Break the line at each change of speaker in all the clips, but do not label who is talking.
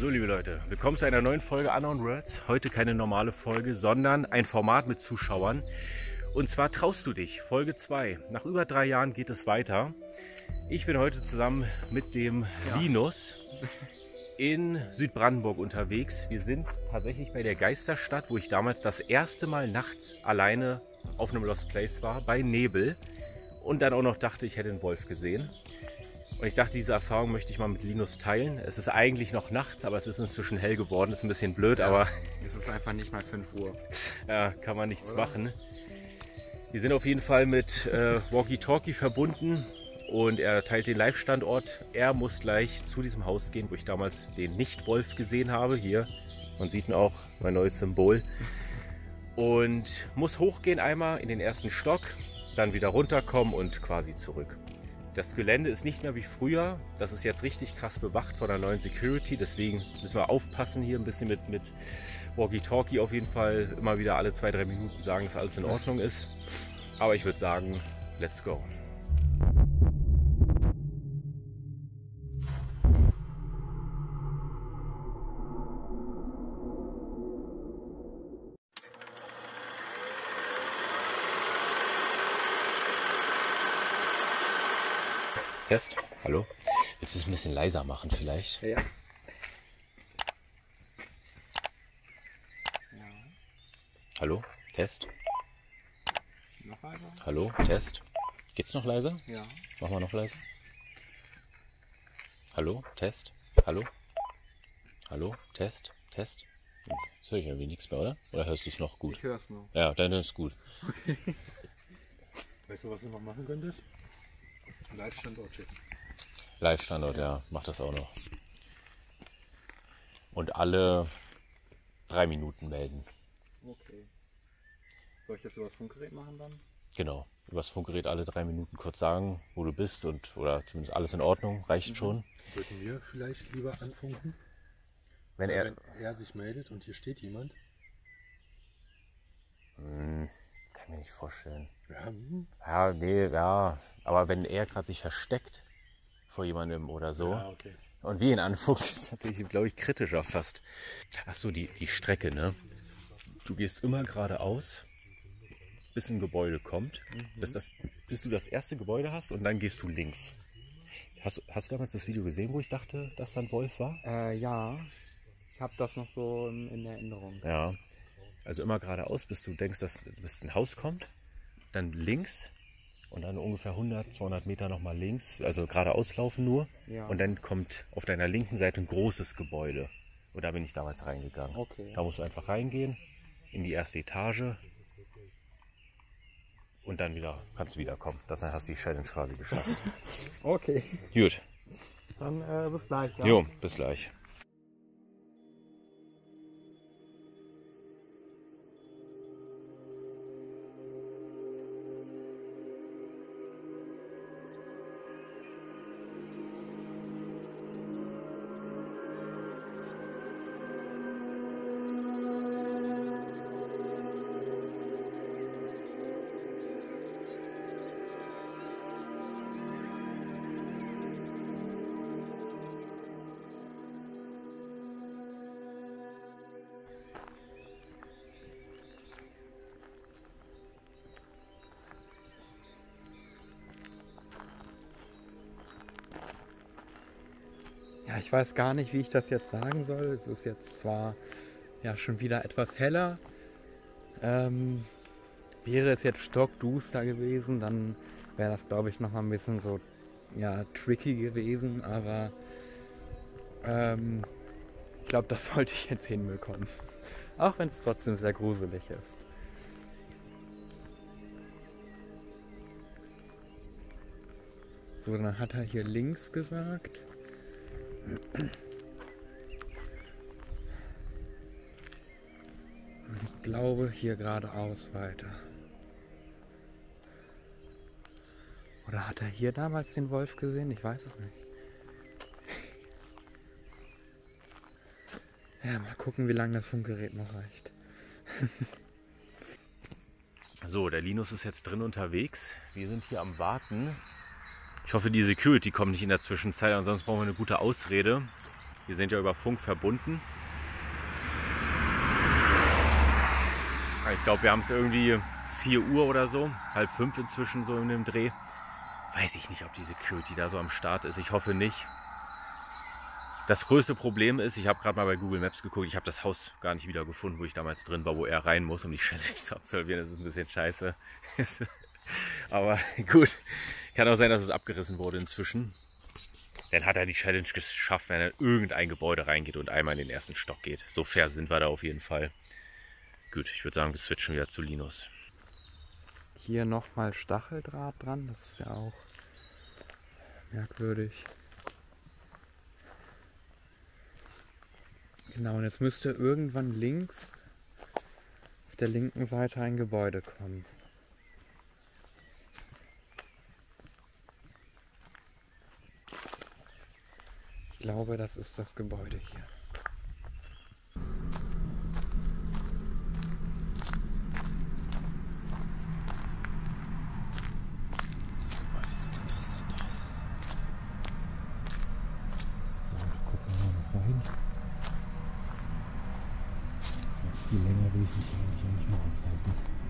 So, liebe Leute, willkommen zu einer neuen Folge Unknown Words. Heute keine normale Folge, sondern ein Format mit Zuschauern. Und zwar Traust du dich, Folge 2. Nach über drei Jahren geht es weiter. Ich bin heute zusammen mit dem ja. Linus in Südbrandenburg unterwegs. Wir sind tatsächlich bei der Geisterstadt, wo ich damals das erste Mal nachts alleine auf einem Lost Place war, bei Nebel. Und dann auch noch dachte, ich hätte einen Wolf gesehen. Und ich dachte, diese Erfahrung möchte ich mal mit Linus teilen. Es ist eigentlich noch nachts, aber es ist inzwischen hell geworden. Ist ein bisschen blöd, ja, aber.
Es ist einfach nicht mal 5 Uhr.
ja, kann man nichts Oder? machen. Wir sind auf jeden Fall mit äh, Walkie Talkie verbunden und er teilt den Live-Standort. Er muss gleich zu diesem Haus gehen, wo ich damals den Nicht-Wolf gesehen habe. Hier, man sieht ihn auch, mein neues Symbol. Und muss hochgehen einmal in den ersten Stock, dann wieder runterkommen und quasi zurück. Das Gelände ist nicht mehr wie früher. Das ist jetzt richtig krass bewacht von der neuen Security. Deswegen müssen wir aufpassen hier ein bisschen mit, mit Walkie-Talkie auf jeden Fall. Immer wieder alle zwei, drei Minuten sagen, dass alles in Ordnung ist. Aber ich würde sagen, let's go. Test. Hallo. Willst du es ein bisschen leiser machen vielleicht?
Ja. ja.
Hallo. Test.
Noch leiser.
Hallo. Test. Geht's noch leiser?
Ja.
Mach mal noch leiser. Hallo. Test. Hallo. Hallo. Test. Test. Jetzt höre ich irgendwie nichts mehr, oder? Oder hörst du es noch gut?
Ich höre es noch.
Ja, dann ist es gut.
Okay. Weißt du, was du noch machen könntest? Live-Standort.
Live-Standort, ja, macht das auch noch. Und alle drei Minuten melden.
Okay. Soll ich das über das Funkgerät machen dann?
Genau. Über das Funkgerät alle drei Minuten kurz sagen, wo du bist und oder zumindest alles in Ordnung, reicht mhm. schon.
Sollten wir vielleicht lieber anfunken?
Wenn er,
wenn er sich meldet und hier steht jemand?
Hm, kann mir nicht vorstellen.
Ja, hm.
ja nee, ja. Aber wenn er gerade sich versteckt vor jemandem oder so
ja, okay.
und wir ihn anfuchsen, ist natürlich, glaube ich, kritischer fast. Ach so, die, die Strecke, ne? Du gehst immer geradeaus, bis ein Gebäude kommt, mhm. bis, das, bis du das erste Gebäude hast und dann gehst du links. Hast, hast du damals das Video gesehen, wo ich dachte, dass da ein Wolf war?
Äh, ja, ich habe das noch so in, in Erinnerung.
Ja, also immer geradeaus, bis du denkst, dass bis ein Haus kommt, dann links und dann ungefähr 100, 200 Meter nochmal links, also geradeaus laufen nur.
Ja.
Und dann kommt auf deiner linken Seite ein großes Gebäude. Und da bin ich damals reingegangen.
Okay.
Da musst du einfach reingehen, in die erste Etage. Und dann wieder, kannst du wiederkommen. Das hast du die Challenge quasi geschafft.
okay.
Gut.
Dann äh, bis gleich. Ja?
Jo, bis gleich.
Ich weiß gar nicht, wie ich das jetzt sagen soll. Es ist jetzt zwar ja schon wieder etwas heller. Ähm, wäre es jetzt stockduster gewesen, dann wäre das, glaube ich, noch mal ein bisschen so ja, tricky gewesen. Aber ähm, ich glaube, das sollte ich jetzt hinbekommen. Auch wenn es trotzdem sehr gruselig ist. So, dann hat er hier links gesagt. Ich glaube hier geradeaus weiter. Oder hat er hier damals den Wolf gesehen? Ich weiß es nicht. Ja, mal gucken, wie lange das Funkgerät noch reicht.
so, der Linus ist jetzt drin unterwegs. Wir sind hier am Warten ich hoffe, die Security kommt nicht in der Zwischenzeit, ansonsten brauchen wir eine gute Ausrede. Wir sind ja über Funk verbunden. Ich glaube, wir haben es irgendwie 4 Uhr oder so, halb fünf inzwischen so in dem Dreh. Weiß ich nicht, ob die Security da so am Start ist. Ich hoffe nicht. Das größte Problem ist, ich habe gerade mal bei Google Maps geguckt, ich habe das Haus gar nicht wieder gefunden, wo ich damals drin war, wo er rein muss, um die Challenge zu absolvieren. Das ist ein bisschen scheiße. Aber gut, kann auch sein, dass es abgerissen wurde inzwischen. Dann hat er die Challenge geschafft, wenn er in irgendein Gebäude reingeht und einmal in den ersten Stock geht. So fair sind wir da auf jeden Fall. Gut, ich würde sagen, wir switchen wieder zu Linus.
Hier nochmal Stacheldraht dran, das ist ja auch merkwürdig. Genau, und jetzt müsste irgendwann links auf der linken Seite ein Gebäude kommen. Glaube, das ist das Gebäude hier.
Viel länger will ich mich eigentlich auch nicht mehr aufhalten.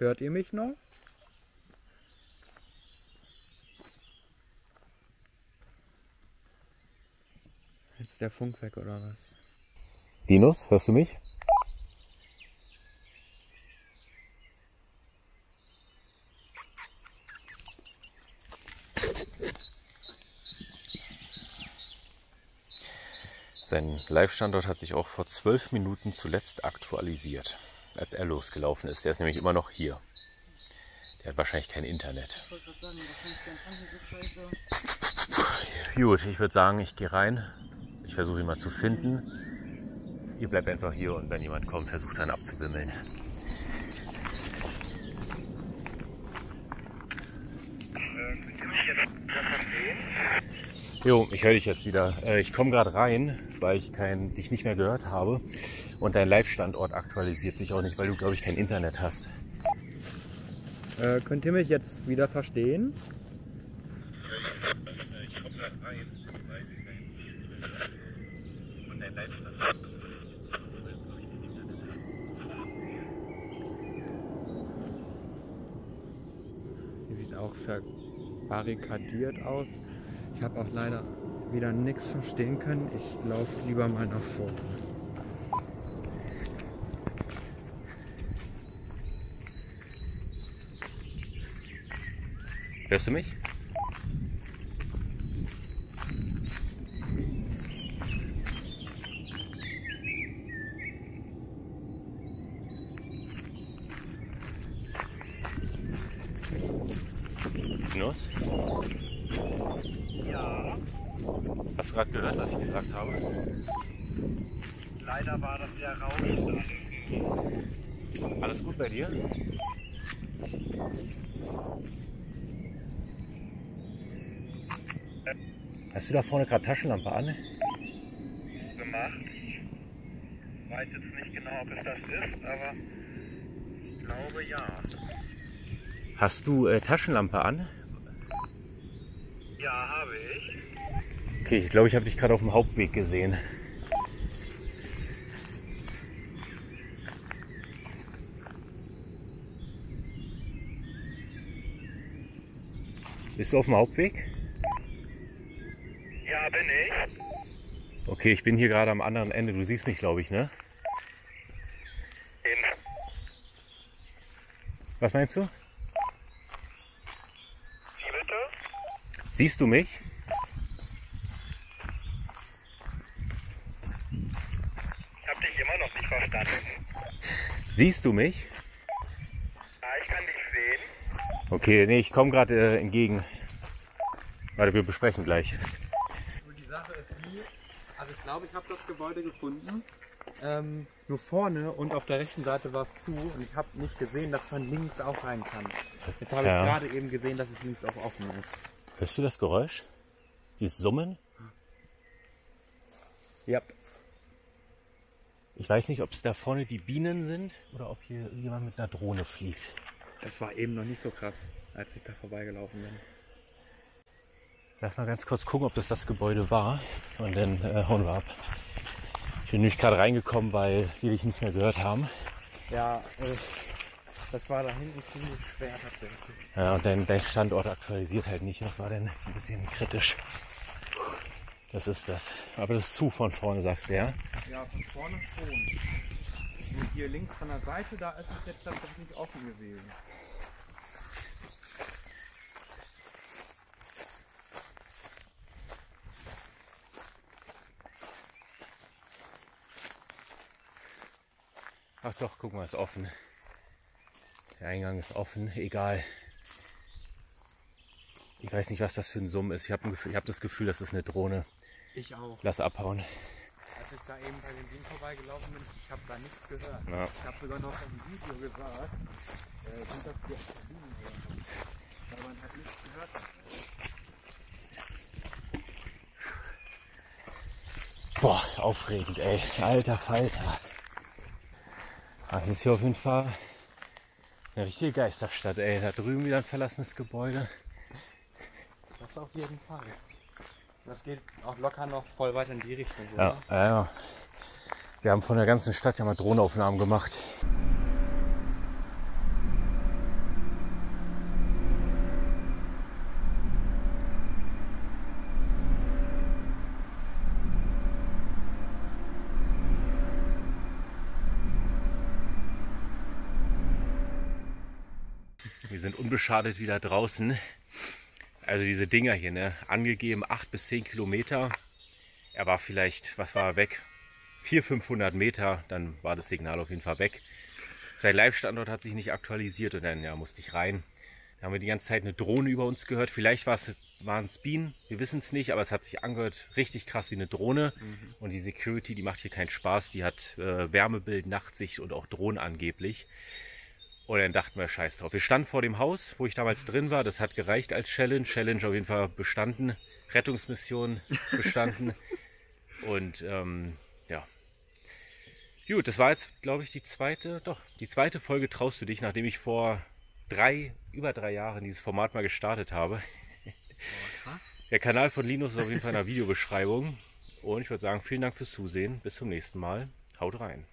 Hört ihr mich noch? Jetzt ist der Funk weg oder was?
Linus, hörst du mich? Sein Live-Standort hat sich auch vor zwölf Minuten zuletzt aktualisiert, als er losgelaufen ist. Der ist nämlich immer noch hier. Der hat wahrscheinlich kein Internet.
Ich sagen, so.
Gut, ich würde sagen, ich gehe rein. Ich versuche ihn mal zu finden. Ihr bleibt einfach hier und wenn jemand kommt, versucht dann abzuwimmeln. Jo, ich höre dich jetzt wieder. Äh, Ich komme gerade rein, weil ich kein, dich nicht mehr gehört habe. Und dein Live-Standort aktualisiert sich auch nicht, weil du, glaube ich, kein Internet hast.
Äh, könnt ihr mich jetzt wieder verstehen? Die sieht auch verbarrikadiert aus. Ich habe auch leider wieder nichts verstehen können. Ich laufe lieber mal nach vorne.
Hörst du mich? Linus?
Ja,
Hast du gerade gehört, was ich gesagt habe?
leider war das sehr rauschend.
Alles gut bei dir? Hast du da vorne gerade Taschenlampe an?
gemacht. Ich weiß jetzt nicht genau, ob es das ist, aber ich glaube ja.
Hast du äh, Taschenlampe an?
Ja, habe ich.
Okay, ich glaube, ich habe dich gerade auf dem Hauptweg gesehen. Bist du auf dem Hauptweg?
Ja, bin ich.
Okay, ich bin hier gerade am anderen Ende. Du siehst mich, glaube ich, ne?
In.
Was meinst du?
Wie bitte?
Siehst du mich?
Ich habe dich immer noch nicht verstanden.
Siehst du mich?
Ja, ich kann dich sehen.
Okay, nee, ich komme gerade äh, entgegen. Warte, wir besprechen gleich.
Und die Sache ist die, also ich glaube, ich habe das Gebäude gefunden. Ähm, Nur vorne und auf der rechten Seite war es zu und ich habe nicht gesehen, dass man links auch rein kann. Jetzt habe
Ja.
ich gerade eben gesehen, dass es links auch offen ist.
Hörst du das Geräusch? Dieses Summen?
Ja.
Ich weiß nicht, ob es da vorne die Bienen sind oder ob hier jemand mit einer Drohne fliegt.
Das war eben noch nicht so krass, als ich da vorbeigelaufen bin.
Lass mal ganz kurz gucken, ob das das Gebäude war. Und dann äh, hauen wir ab. Ich bin nämlich gerade reingekommen, weil wir dich nicht mehr gehört haben.
Ja, äh, das war da hinten ziemlich schwer tatsächlich.
Ja, und dein, dein Standort aktualisiert halt nicht. Das war dann ein bisschen kritisch. Das ist das. Aber das ist zu von vorne, sagst du, ja?
Ja, von vorne schon. Und hier links von der Seite, da ist es jetzt tatsächlich offen gewesen.
Ach doch, guck mal, ist offen. Der Eingang ist offen, egal. Ich weiß nicht, was das für ein Summ ist. Ich habe ich hab das Gefühl, das ist eine Drohne.
Ich auch.
Lass abhauen.
Als ich da eben bei dem Ding vorbeigelaufen bin, ich habe da nichts gehört.
Ja.
Ich habe sogar noch im Video gesagt, äh, sind das die Bienen oder so. Weil man hat nichts gehört.
Boah, aufregend, ey. Alter Falter. Das ist hier auf jeden Fall eine richtige Geisterstadt, ey. Da drüben wieder ein verlassenes Gebäude.
Das auf jeden Fall. Das geht auch locker noch voll weiter in die Richtung.
Ja,
oder?
ja, ja. Wir haben von der ganzen Stadt ja mal Drohnenaufnahmen gemacht. Wir sind unbeschadet wieder draußen. Also diese Dinger hier, ne? Angegeben 8 bis 10 Kilometer. Er war vielleicht, was war er weg? 400, 500 Meter, dann war das Signal auf jeden Fall weg. Sein Live-Standort hat sich nicht aktualisiert und dann ja, musste ich rein. Da haben wir die ganze Zeit eine Drohne über uns gehört. Vielleicht war es, waren es Bienen, wir wissen es nicht, aber es hat sich angehört richtig krass wie eine Drohne. Und die Security, die macht hier keinen Spaß. Die hat äh, Wärmebild, Nachtsicht und auch Drohnen angeblich. Und dann dachten wir, scheiß drauf. Wir standen vor dem Haus, wo ich damals drin war. Das hat gereicht als Challenge. Challenge auf jeden Fall bestanden. Rettungsmission bestanden. Und ähm, ja. Gut, das war jetzt, glaube ich, die zweite, doch, die zweite Folge traust du dich, nachdem ich vor drei, über drei Jahren dieses Format mal gestartet habe.
krass.
Der Kanal von Linus ist auf jeden Fall in der Videobeschreibung. Und ich würde sagen, vielen Dank fürs Zusehen. Bis zum nächsten Mal. Haut rein.